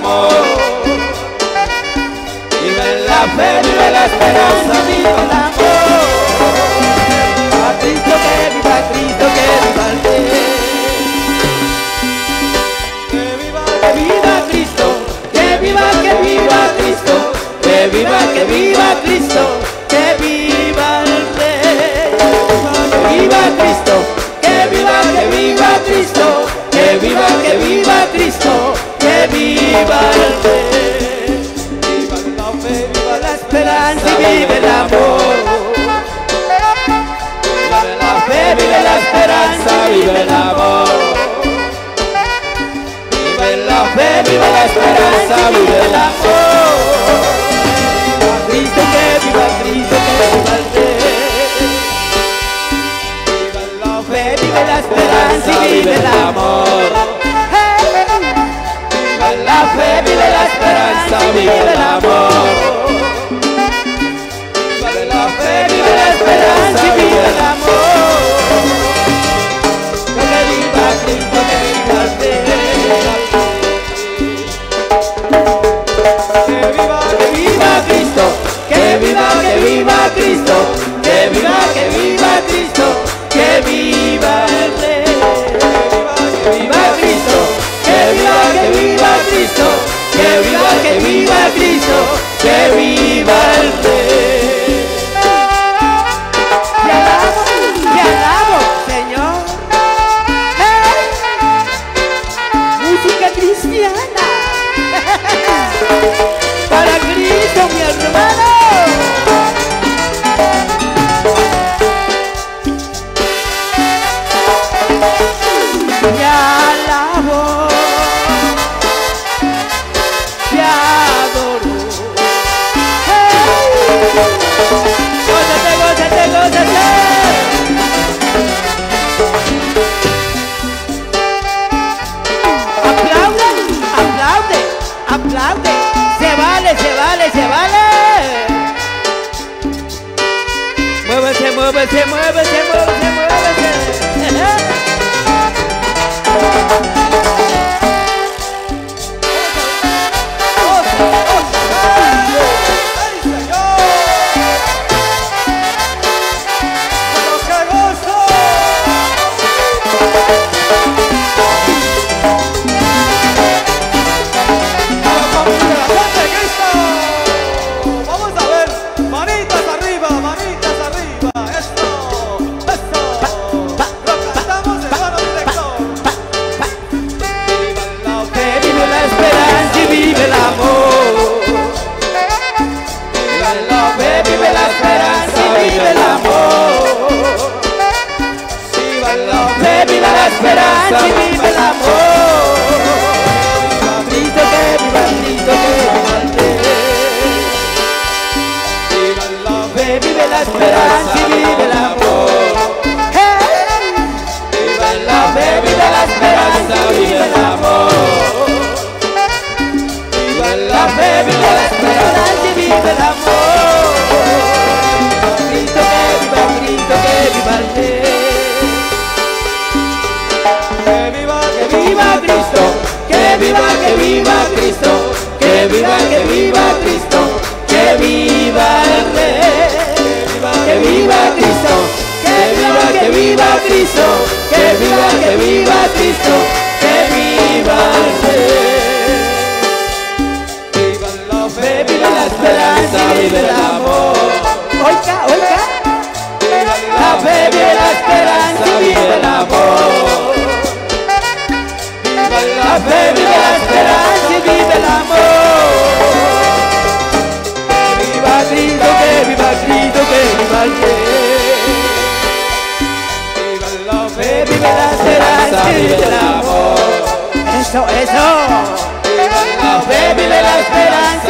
amor. Vive la fe, vive la esperanza, vive el amor. A Cristo que viva, Cristo que viva el rey. Que viva, que viva Cristo, que viva, que viva Cristo, que viva, que viva Cristo. viva la fe, viva la fe, viva la esperanza vive el amor. Viva la fe, vive la esperanza, vive el amor. Viva la fe, viva la esperanza, vive el amor. ¡Aplauden! ¡Aplauden! ¡Aplauden! ¡Se vale, se vale, se vale! ¡Muévese, muévese, muévese, muévese! la esperanza, viva el amor. Viva que viva, grito que viva el Viva la fe, vive la esperanza, vive el amor. Cristo, que viva, que viva Cristo, que viva, que viva Cristo, que viva el fe. Viva la fe, viva la esperanza, viva el amor. Oiga, oiga. Viva la fe, viva la esperanza, viva el amor. Viva la fe, viva la esperanza. eso, eso. Oh, baby, de la esperanza.